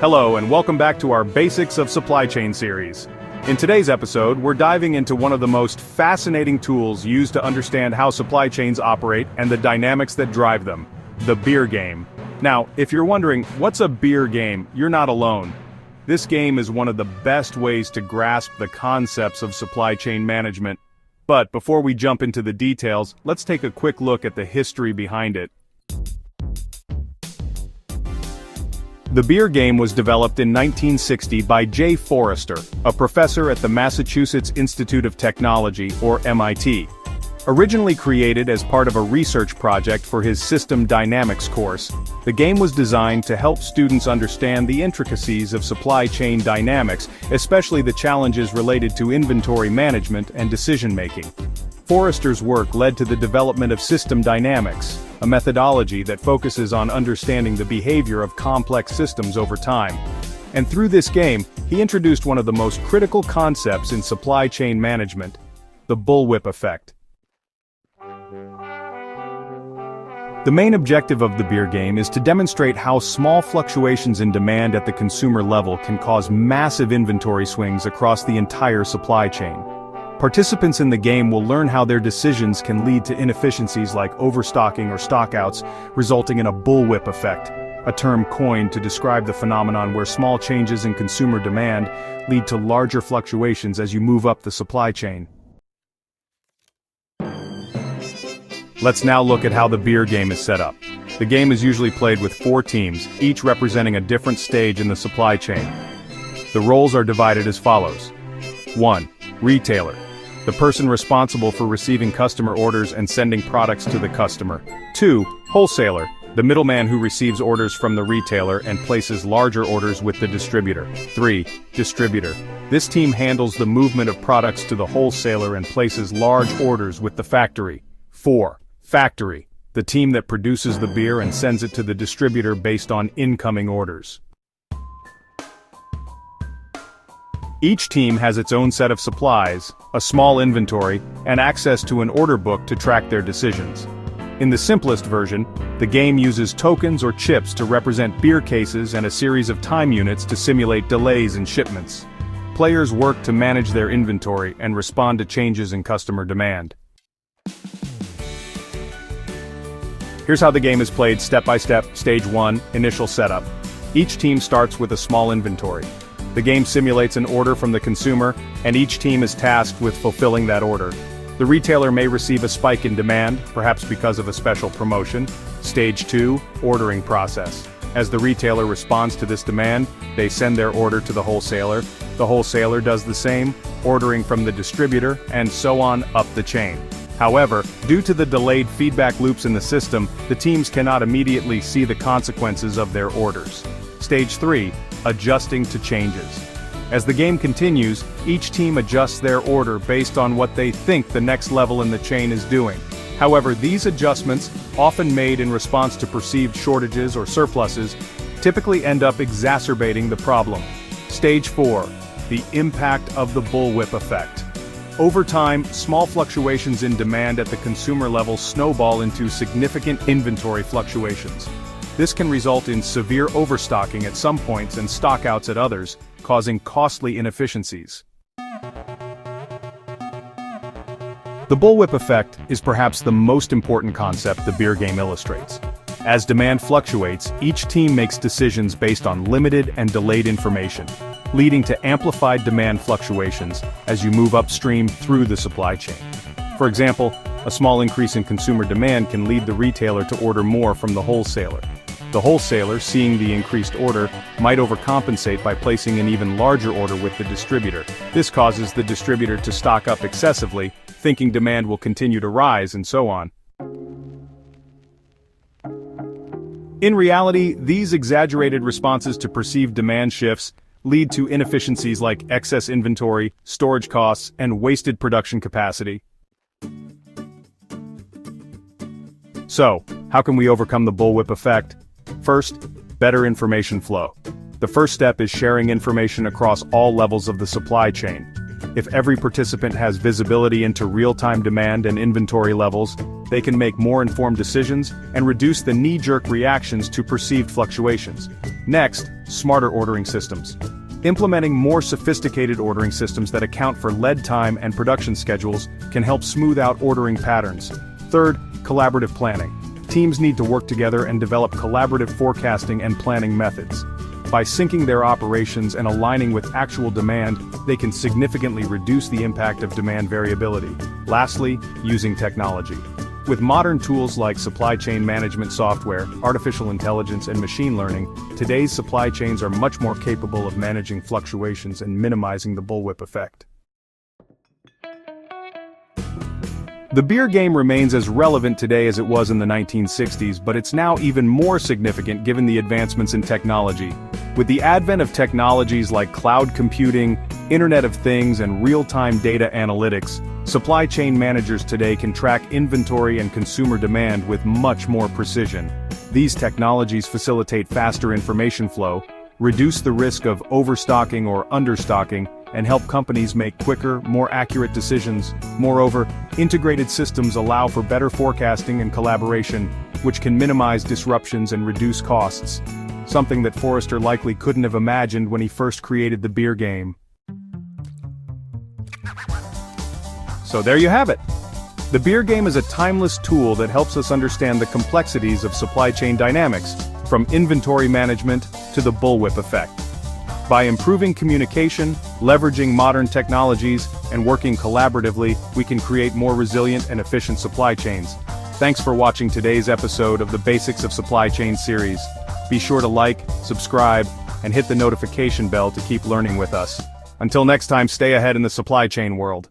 Hello and welcome back to our Basics of Supply Chain series. In today's episode, we're diving into one of the most fascinating tools used to understand how supply chains operate and the dynamics that drive them, the beer game. Now, if you're wondering, what's a beer game, you're not alone. This game is one of the best ways to grasp the concepts of supply chain management. But before we jump into the details, let's take a quick look at the history behind it. The beer game was developed in 1960 by Jay Forrester, a professor at the Massachusetts Institute of Technology, or MIT. Originally created as part of a research project for his System Dynamics course, the game was designed to help students understand the intricacies of supply chain dynamics, especially the challenges related to inventory management and decision-making. Forrester's work led to the development of system dynamics, a methodology that focuses on understanding the behavior of complex systems over time. And through this game, he introduced one of the most critical concepts in supply chain management, the bullwhip effect. The main objective of the beer game is to demonstrate how small fluctuations in demand at the consumer level can cause massive inventory swings across the entire supply chain. Participants in the game will learn how their decisions can lead to inefficiencies like overstocking or stockouts, resulting in a bullwhip effect, a term coined to describe the phenomenon where small changes in consumer demand lead to larger fluctuations as you move up the supply chain. Let's now look at how the beer game is set up. The game is usually played with four teams, each representing a different stage in the supply chain. The roles are divided as follows. 1. Retailer the person responsible for receiving customer orders and sending products to the customer. 2. Wholesaler, the middleman who receives orders from the retailer and places larger orders with the distributor. 3. Distributor. This team handles the movement of products to the wholesaler and places large orders with the factory. 4. Factory. The team that produces the beer and sends it to the distributor based on incoming orders. Each team has its own set of supplies, a small inventory, and access to an order book to track their decisions. In the simplest version, the game uses tokens or chips to represent beer cases and a series of time units to simulate delays in shipments. Players work to manage their inventory and respond to changes in customer demand. Here's how the game is played step by step, stage 1, initial setup. Each team starts with a small inventory. The game simulates an order from the consumer, and each team is tasked with fulfilling that order. The retailer may receive a spike in demand, perhaps because of a special promotion. Stage 2, ordering process. As the retailer responds to this demand, they send their order to the wholesaler. The wholesaler does the same, ordering from the distributor, and so on up the chain. However, due to the delayed feedback loops in the system, the teams cannot immediately see the consequences of their orders. Stage 3, adjusting to changes. As the game continues, each team adjusts their order based on what they think the next level in the chain is doing. However, these adjustments, often made in response to perceived shortages or surpluses, typically end up exacerbating the problem. Stage 4. The impact of the bullwhip effect. Over time, small fluctuations in demand at the consumer level snowball into significant inventory fluctuations. This can result in severe overstocking at some points and stockouts at others, causing costly inefficiencies. The bullwhip effect is perhaps the most important concept the beer game illustrates. As demand fluctuates, each team makes decisions based on limited and delayed information, leading to amplified demand fluctuations as you move upstream through the supply chain. For example, a small increase in consumer demand can lead the retailer to order more from the wholesaler, the wholesaler, seeing the increased order, might overcompensate by placing an even larger order with the distributor. This causes the distributor to stock up excessively, thinking demand will continue to rise and so on. In reality, these exaggerated responses to perceived demand shifts lead to inefficiencies like excess inventory, storage costs, and wasted production capacity. So, how can we overcome the bullwhip effect? First, better information flow. The first step is sharing information across all levels of the supply chain. If every participant has visibility into real-time demand and inventory levels, they can make more informed decisions and reduce the knee-jerk reactions to perceived fluctuations. Next, smarter ordering systems. Implementing more sophisticated ordering systems that account for lead time and production schedules can help smooth out ordering patterns. Third, collaborative planning. Teams need to work together and develop collaborative forecasting and planning methods. By syncing their operations and aligning with actual demand, they can significantly reduce the impact of demand variability. Lastly, using technology. With modern tools like supply chain management software, artificial intelligence and machine learning, today's supply chains are much more capable of managing fluctuations and minimizing the bullwhip effect. The beer game remains as relevant today as it was in the 1960s, but it's now even more significant given the advancements in technology. With the advent of technologies like cloud computing, Internet of Things and real-time data analytics, supply chain managers today can track inventory and consumer demand with much more precision. These technologies facilitate faster information flow, reduce the risk of overstocking or understocking, and help companies make quicker, more accurate decisions. Moreover, integrated systems allow for better forecasting and collaboration, which can minimize disruptions and reduce costs. Something that Forrester likely couldn't have imagined when he first created the beer game. So there you have it. The beer game is a timeless tool that helps us understand the complexities of supply chain dynamics, from inventory management to the bullwhip effect. By improving communication, leveraging modern technologies, and working collaboratively, we can create more resilient and efficient supply chains. Thanks for watching today's episode of the Basics of Supply Chain series. Be sure to like, subscribe, and hit the notification bell to keep learning with us. Until next time stay ahead in the supply chain world.